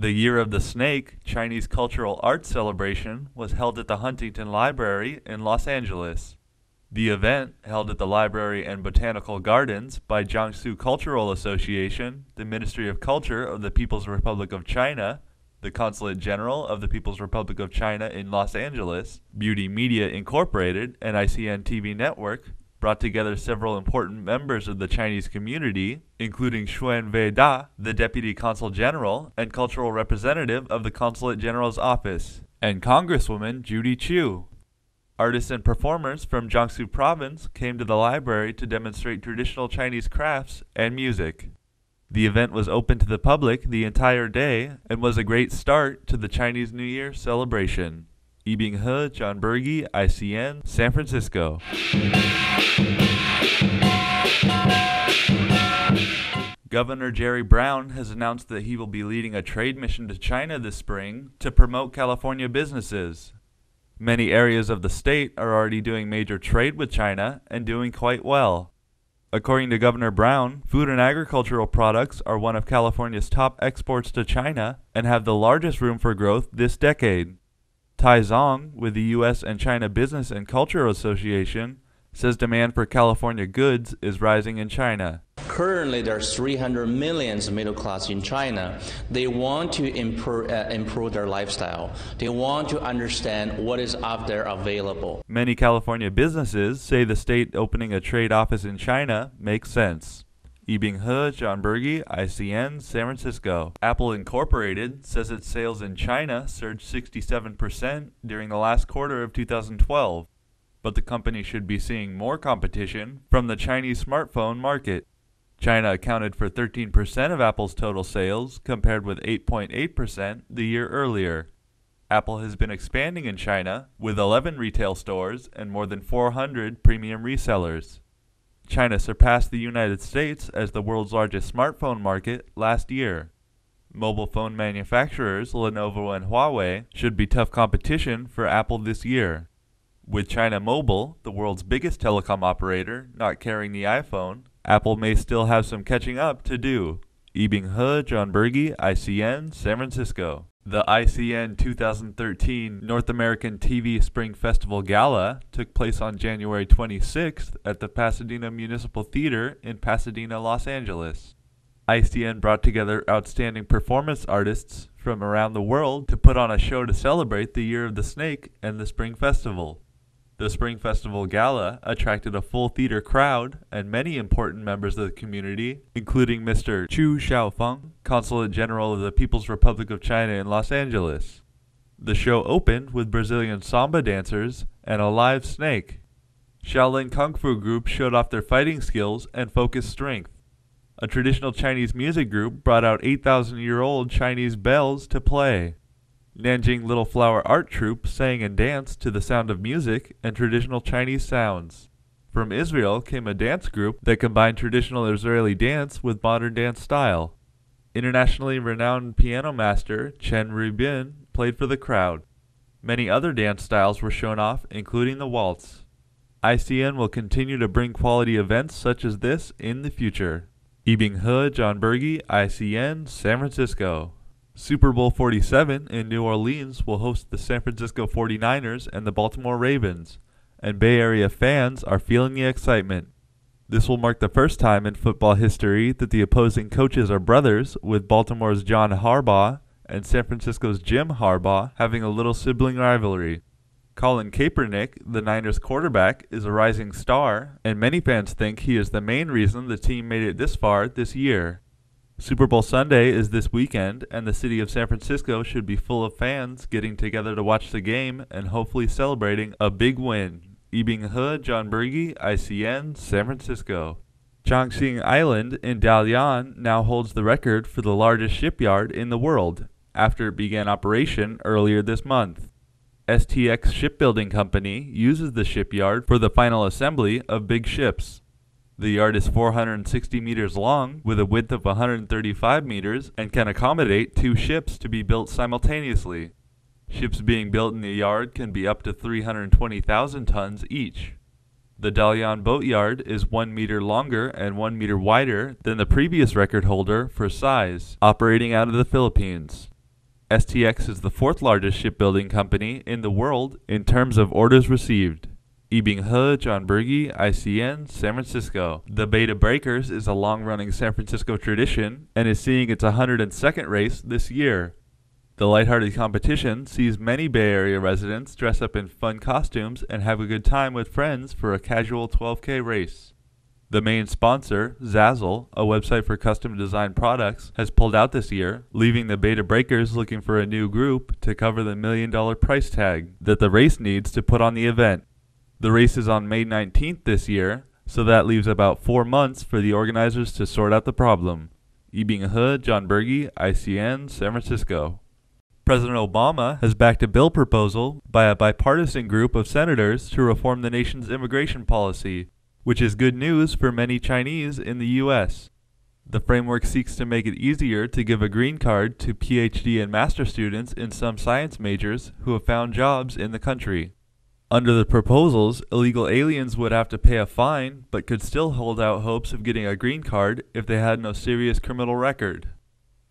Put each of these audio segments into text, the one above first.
The Year of the Snake Chinese Cultural Arts Celebration was held at the Huntington Library in Los Angeles. The event, held at the Library and Botanical Gardens by Jiangsu Cultural Association, the Ministry of Culture of the People's Republic of China, the Consulate General of the People's Republic of China in Los Angeles, Beauty Media Incorporated, and ICN TV Network, brought together several important members of the Chinese community, including Xuan Wei Da, the Deputy Consul General and cultural representative of the Consulate General's office, and Congresswoman Judy Chu. Artists and performers from Jiangsu Province came to the library to demonstrate traditional Chinese crafts and music. The event was open to the public the entire day and was a great start to the Chinese New Year celebration. He, John Berge, ICN, San Francisco. Governor Jerry Brown has announced that he will be leading a trade mission to China this spring to promote California businesses. Many areas of the state are already doing major trade with China and doing quite well. According to Governor Brown, food and agricultural products are one of California's top exports to China and have the largest room for growth this decade. Tai Zong, with the U.S. and China Business and Culture Association, says demand for California goods is rising in China. Currently, there are 300 million middle class in China. They want to improve, uh, improve their lifestyle. They want to understand what is out there available. Many California businesses say the state opening a trade office in China makes sense. Yibing He, John Berge, ICN, San Francisco. Apple Incorporated says its sales in China surged 67% during the last quarter of 2012 but the company should be seeing more competition from the Chinese smartphone market. China accounted for 13% of Apple's total sales, compared with 8.8% the year earlier. Apple has been expanding in China, with 11 retail stores and more than 400 premium resellers. China surpassed the United States as the world's largest smartphone market last year. Mobile phone manufacturers Lenovo and Huawei should be tough competition for Apple this year. With China Mobile, the world's biggest telecom operator, not carrying the iPhone, Apple may still have some catching up to do. Yibing He, John Berge, ICN, San Francisco. The ICN 2013 North American TV Spring Festival Gala took place on January 26th at the Pasadena Municipal Theater in Pasadena, Los Angeles. ICN brought together outstanding performance artists from around the world to put on a show to celebrate the Year of the Snake and the Spring Festival. The Spring Festival Gala attracted a full theater crowd and many important members of the community, including Mr. Chu Xiaofeng, Consulate General of the People's Republic of China in Los Angeles. The show opened with Brazilian samba dancers and a live snake. Shaolin Kung Fu group showed off their fighting skills and focused strength. A traditional Chinese music group brought out 8,000 year old Chinese bells to play. Nanjing Little Flower Art Troupe sang and danced to the sound of music and traditional Chinese sounds. From Israel came a dance group that combined traditional Israeli dance with modern dance style. Internationally renowned piano master Chen Rubin played for the crowd. Many other dance styles were shown off, including the waltz. ICN will continue to bring quality events such as this in the future. Yibing He, John Berge, ICN, San Francisco. Super Bowl 47 in New Orleans will host the San Francisco 49ers and the Baltimore Ravens, and Bay Area fans are feeling the excitement. This will mark the first time in football history that the opposing coaches are brothers, with Baltimore's John Harbaugh and San Francisco's Jim Harbaugh having a little sibling rivalry. Colin Kaepernick, the Niners quarterback, is a rising star, and many fans think he is the main reason the team made it this far this year. Super Bowl Sunday is this weekend, and the city of San Francisco should be full of fans getting together to watch the game and hopefully celebrating a big win. Yibing He, John Berge, ICN, San Francisco. Changxing Island in Dalian now holds the record for the largest shipyard in the world after it began operation earlier this month. STX Shipbuilding Company uses the shipyard for the final assembly of big ships. The yard is 460 meters long with a width of 135 meters and can accommodate two ships to be built simultaneously. Ships being built in the yard can be up to 320,000 tons each. The Dalian boat yard is 1 meter longer and 1 meter wider than the previous record holder for size, operating out of the Philippines. STX is the fourth largest shipbuilding company in the world in terms of orders received. Yibing He, John Berge, ICN, San Francisco. The Bay to Breakers is a long running San Francisco tradition and is seeing its 102nd race this year. The lighthearted competition sees many Bay Area residents dress up in fun costumes and have a good time with friends for a casual 12K race. The main sponsor, Zazzle, a website for custom designed products, has pulled out this year, leaving the bay to breakers looking for a new group to cover the million dollar price tag that the race needs to put on the event. The race is on May 19th this year, so that leaves about four months for the organizers to sort out the problem. Yibing He, John Berge, ICN, San Francisco. President Obama has backed a bill proposal by a bipartisan group of senators to reform the nation's immigration policy, which is good news for many Chinese in the U.S. The framework seeks to make it easier to give a green card to PhD and master students in some science majors who have found jobs in the country. Under the proposals, illegal aliens would have to pay a fine but could still hold out hopes of getting a green card if they had no serious criminal record.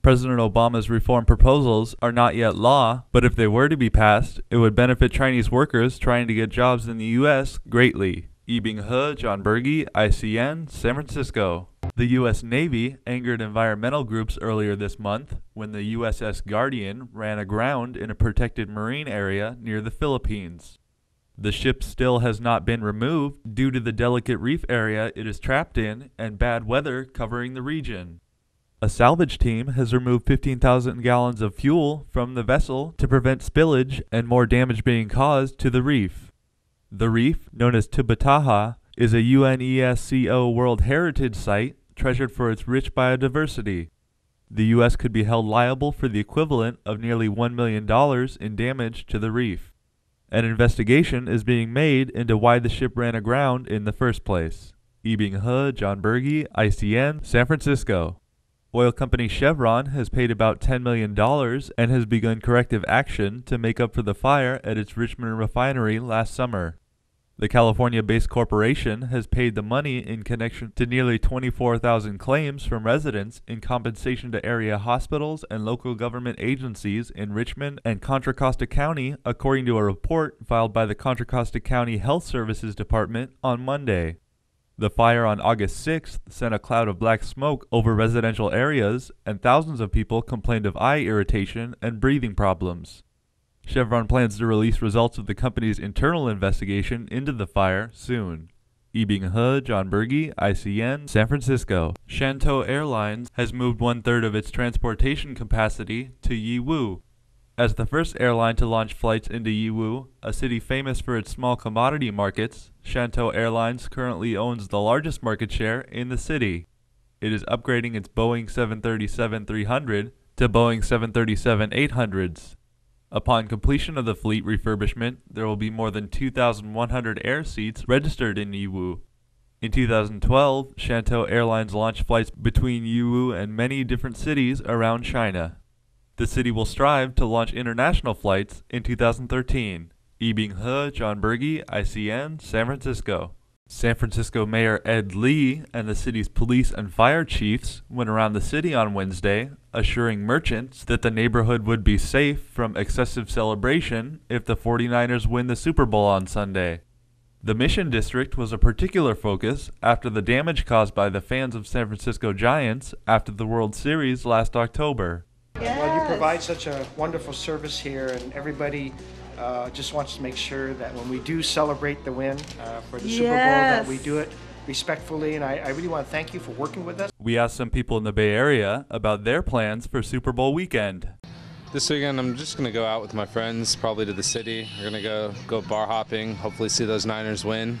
President Obama's reform proposals are not yet law, but if they were to be passed, it would benefit Chinese workers trying to get jobs in the U.S. greatly. Yibing He, John Berge, ICN, San Francisco. The U.S. Navy angered environmental groups earlier this month when the USS Guardian ran aground in a protected marine area near the Philippines. The ship still has not been removed due to the delicate reef area it is trapped in and bad weather covering the region. A salvage team has removed 15,000 gallons of fuel from the vessel to prevent spillage and more damage being caused to the reef. The reef, known as Tubataha, is a UNESCO World Heritage Site treasured for its rich biodiversity. The U.S. could be held liable for the equivalent of nearly $1 million in damage to the reef. An investigation is being made into why the ship ran aground in the first place. Yibing He, John Berge, ICN, San Francisco. Oil company Chevron has paid about $10 million and has begun corrective action to make up for the fire at its Richmond refinery last summer. The California based corporation has paid the money in connection to nearly 24,000 claims from residents in compensation to area hospitals and local government agencies in Richmond and Contra Costa County, according to a report filed by the Contra Costa County Health Services Department on Monday. The fire on August 6th sent a cloud of black smoke over residential areas, and thousands of people complained of eye irritation and breathing problems. Chevron plans to release results of the company's internal investigation into the fire soon. Yibing He, John Berge, ICN, San Francisco. Shantou Airlines has moved one third of its transportation capacity to Yiwu, as the first airline to launch flights into Yiwu, a city famous for its small commodity markets, Shantou Airlines currently owns the largest market share in the city. It is upgrading its Boeing 737 300 to Boeing 737 800s. Upon completion of the fleet refurbishment, there will be more than 2,100 air seats registered in Yiwu. In 2012, Shantou Airlines launched flights between Yiwu and many different cities around China. The city will strive to launch international flights in 2013. Yibing He, John Berge, ICN, San Francisco. San Francisco Mayor Ed Lee and the city's police and fire chiefs went around the city on Wednesday, assuring merchants that the neighborhood would be safe from excessive celebration if the 49ers win the Super Bowl on Sunday. The Mission District was a particular focus after the damage caused by the fans of San Francisco Giants after the World Series last October. Yes. Well, you provide such a wonderful service here, and everybody uh, just wants to make sure that when we do celebrate the win uh, for the yes. Super Bowl, that we do it respectfully. And I, I, really want to thank you for working with us. We asked some people in the Bay Area about their plans for Super Bowl weekend. This weekend, I'm just gonna go out with my friends, probably to the city. We're gonna go go bar hopping. Hopefully, see those Niners win.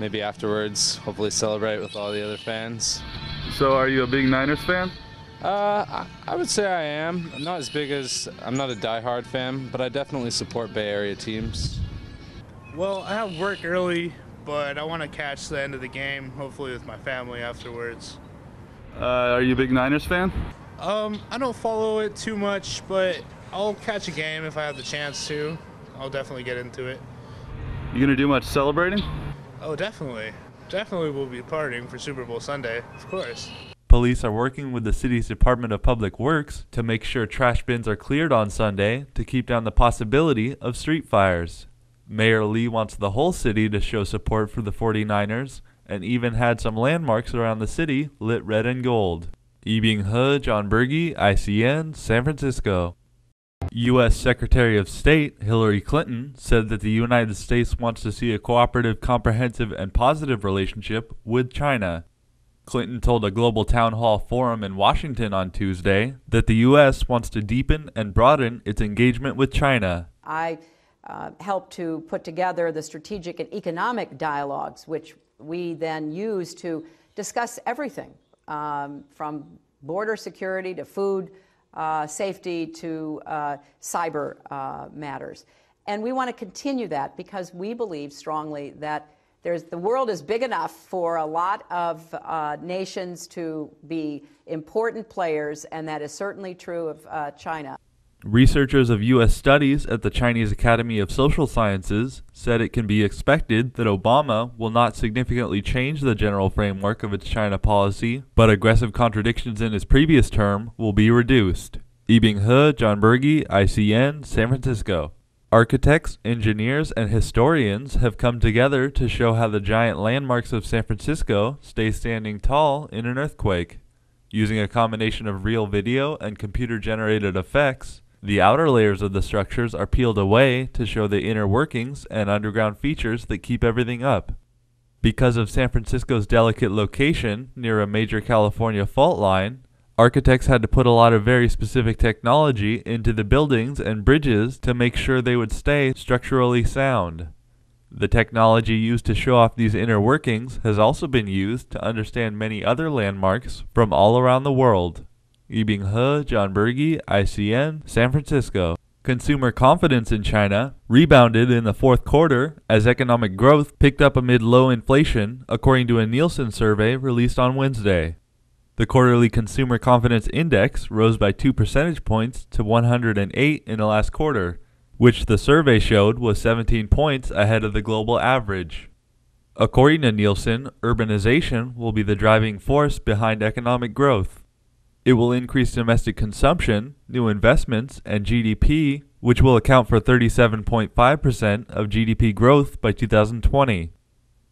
Maybe afterwards, hopefully celebrate with all the other fans. So, are you a big Niners fan? Uh, I, I would say I am. I'm not as big as I'm not a die-hard fan, but I definitely support Bay Area teams. Well, I have work early, but I want to catch the end of the game, hopefully with my family afterwards. Uh, are you a big Niners fan? Um, I don't follow it too much, but I'll catch a game if I have the chance to. I'll definitely get into it. You gonna do much celebrating? Oh, definitely. Definitely we'll be partying for Super Bowl Sunday, of course. Police are working with the city's Department of Public Works to make sure trash bins are cleared on Sunday to keep down the possibility of street fires. Mayor Lee wants the whole city to show support for the 49ers and even had some landmarks around the city lit red and gold. Yibing He, John Berge, ICN, San Francisco. U.S. Secretary of State Hillary Clinton said that the United States wants to see a cooperative, comprehensive, and positive relationship with China. Clinton told a global town hall forum in Washington on Tuesday that the U.S. wants to deepen and broaden its engagement with China. I uh, helped to put together the strategic and economic dialogues, which we then use to discuss everything um, from border security to food uh, safety to uh, cyber uh, matters. And we want to continue that because we believe strongly that there's, the world is big enough for a lot of uh, nations to be important players, and that is certainly true of uh, China. Researchers of U.S. studies at the Chinese Academy of Social Sciences said it can be expected that Obama will not significantly change the general framework of its China policy, but aggressive contradictions in his previous term will be reduced. Yibing He, John Berge, ICN, San Francisco. Architects, engineers, and historians have come together to show how the giant landmarks of San Francisco stay standing tall in an earthquake. Using a combination of real video and computer generated effects, the outer layers of the structures are peeled away to show the inner workings and underground features that keep everything up. Because of San Francisco's delicate location near a major California fault line, architects had to put a lot of very specific technology into the buildings and bridges to make sure they would stay structurally sound. The technology used to show off these inner workings has also been used to understand many other landmarks from all around the world. Yibing He, John Berge, ICN, San Francisco. Consumer confidence in China rebounded in the fourth quarter as economic growth picked up amid low inflation, according to a Nielsen survey released on Wednesday. The quarterly consumer confidence index rose by 2 percentage points to 108 in the last quarter, which the survey showed was 17 points ahead of the global average. According to Nielsen, urbanization will be the driving force behind economic growth. It will increase domestic consumption, new investments, and GDP, which will account for 37.5% of GDP growth by 2020.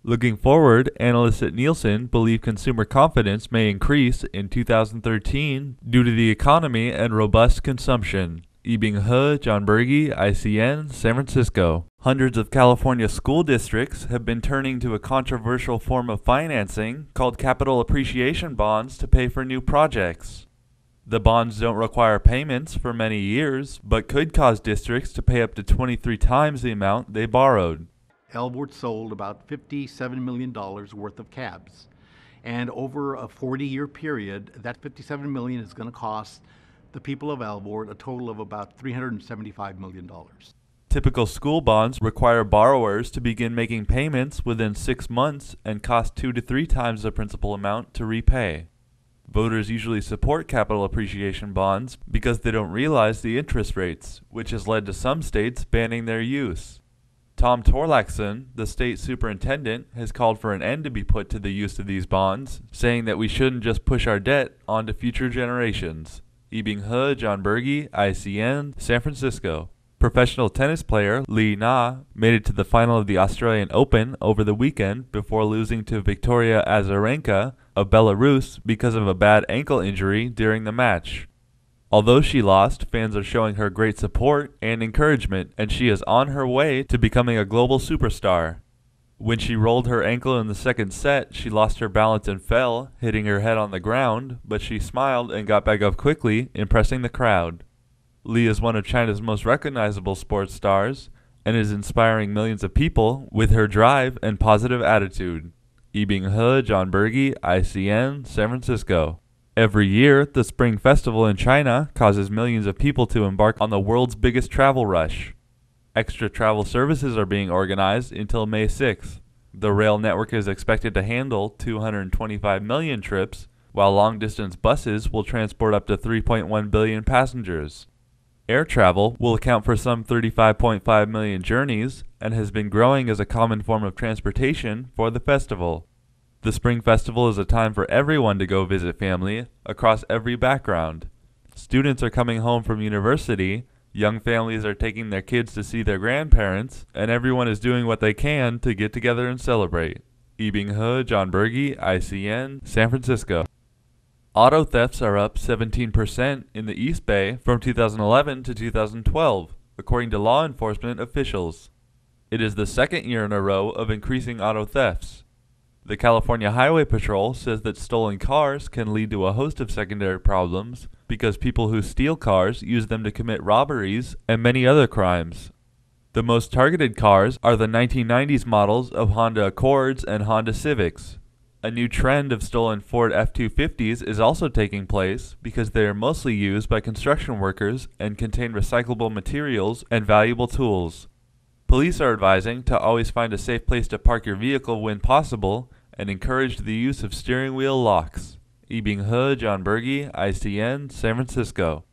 Looking forward, analysts at Nielsen believe consumer confidence may increase in 2013 due to the economy and robust consumption. Yibing He, John Berge, ICN, San Francisco. Hundreds of California school districts have been turning to a controversial form of financing called capital appreciation bonds to pay for new projects. The bonds don't require payments for many years, but could cause districts to pay up to 23 times the amount they borrowed. Alvord sold about $57 million worth of cabs. And over a 40 year period, that 57 million is going to cost the people of Alvord a total of about $375 million. Typical school bonds require borrowers to begin making payments within six months and cost two to three times the principal amount to repay. Voters usually support capital appreciation bonds because they don't realize the interest rates, which has led to some states banning their use. Tom Torlakson, the state superintendent, has called for an end to be put to the use of these bonds, saying that we shouldn't just push our debt onto future generations. Yibing He, John Berge, ICN, San Francisco. Professional tennis player Li Na made it to the final of the Australian Open over the weekend before losing to Victoria Azarenka of Belarus because of a bad ankle injury during the match. Although she lost, fans are showing her great support and encouragement, and she is on her way to becoming a global superstar. When she rolled her ankle in the second set, she lost her balance and fell, hitting her head on the ground, but she smiled and got back up quickly, impressing the crowd. Li is one of China's most recognizable sports stars and is inspiring millions of people with her drive and positive attitude. Yibing He, John Berge, ICN, San Francisco. Every year, the Spring Festival in China causes millions of people to embark on the world's biggest travel rush. Extra travel services are being organized until May 6th. The rail network is expected to handle 225 million trips, while long distance buses will transport up to 3.1 billion passengers. Air travel will account for some 35.5 million journeys and has been growing as a common form of transportation for the festival. The Spring Festival is a time for everyone to go visit family across every background. Students are coming home from university, young families are taking their kids to see their grandparents, and everyone is doing what they can to get together and celebrate. Yibing He, John Berge, ICN, San Francisco. Auto thefts are up 17% in the East Bay from 2011 to 2012, according to law enforcement officials. It is the second year in a row of increasing auto thefts. The California Highway Patrol says that stolen cars can lead to a host of secondary problems because people who steal cars use them to commit robberies and many other crimes. The most targeted cars are the 1990s models of Honda Accords and Honda Civics. A new trend of stolen Ford F 250s is also taking place because they are mostly used by construction workers and contain recyclable materials and valuable tools. Police are advising to always find a safe place to park your vehicle when possible and encourage the use of steering wheel locks. Yibing He, John Berge, ICN, San Francisco.